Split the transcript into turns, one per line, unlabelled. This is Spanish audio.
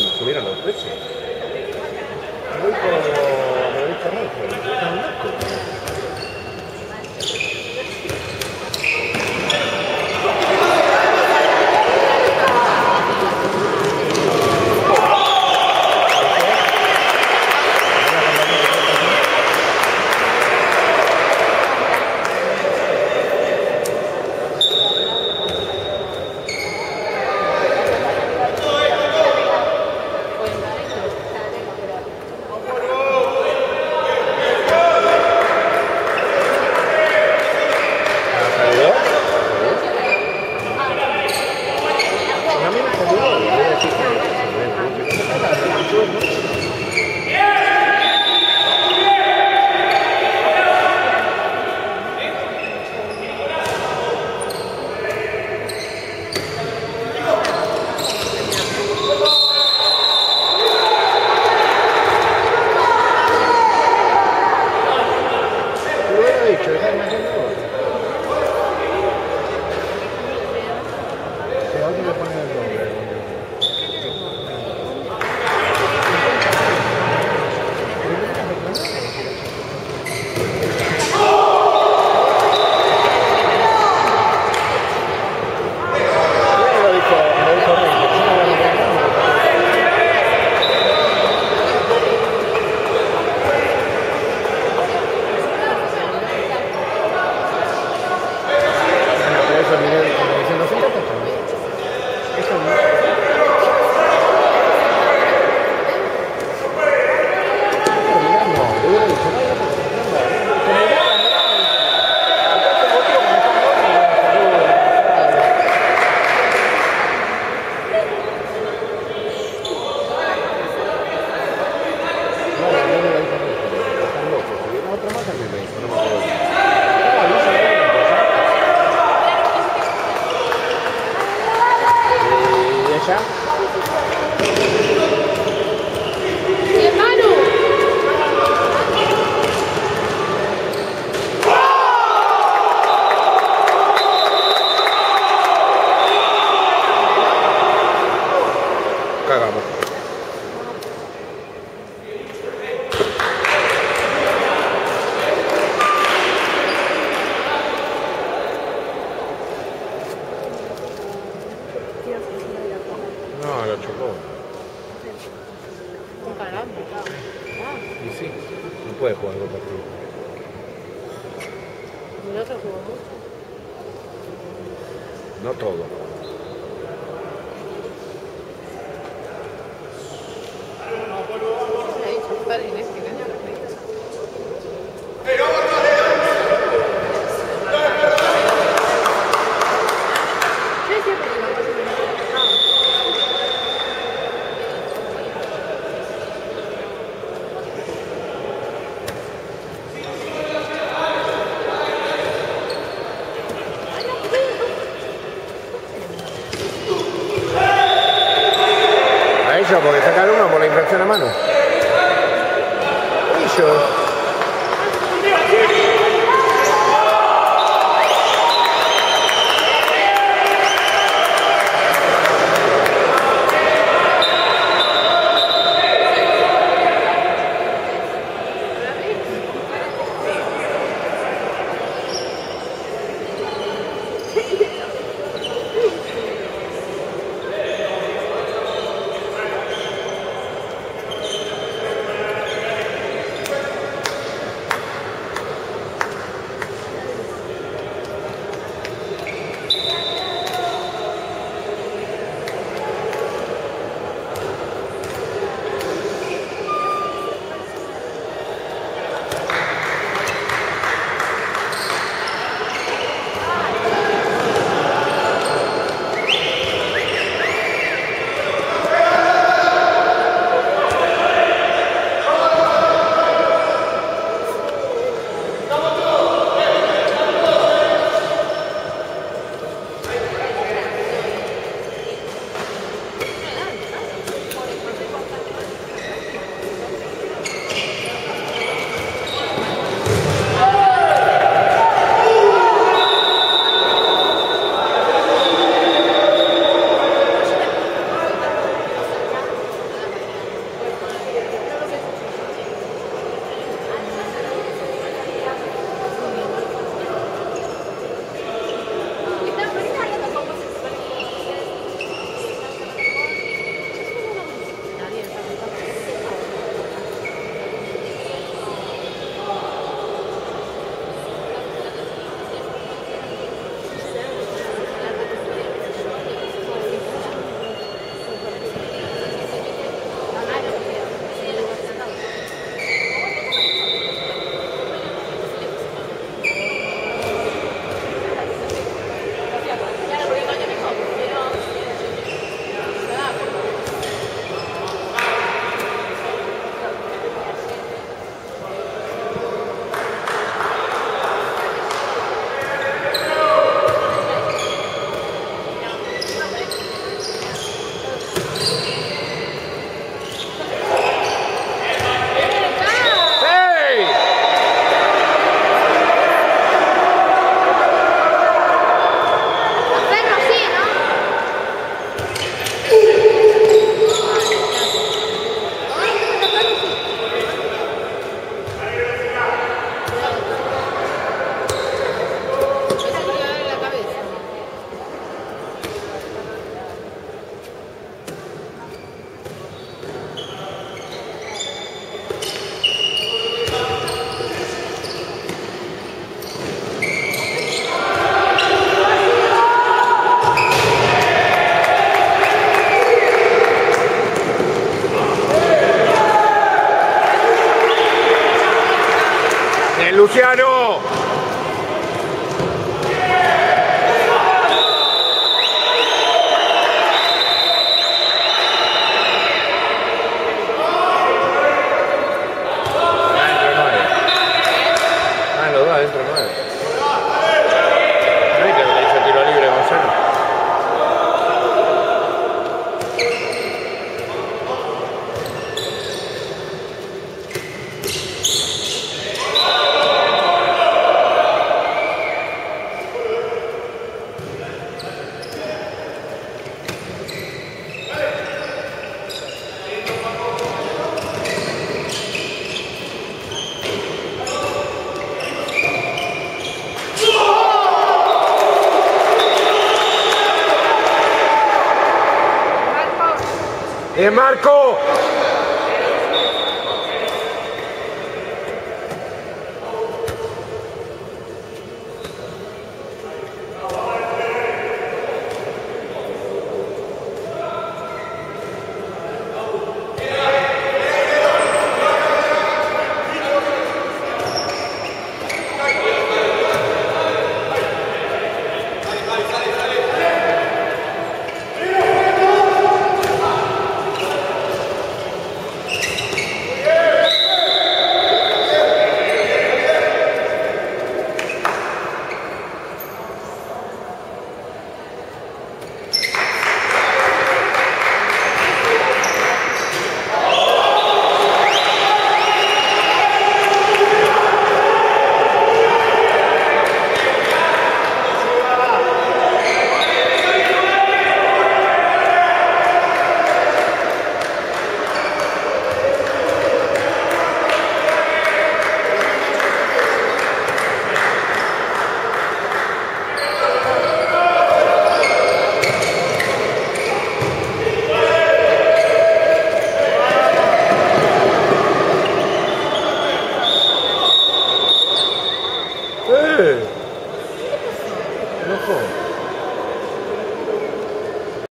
subieron los precios. Muy. Não tá rua? Não. Tá yo?
Porque
sacaron uno por la infracción a mano.
¿Y?
¡Eh, Marco!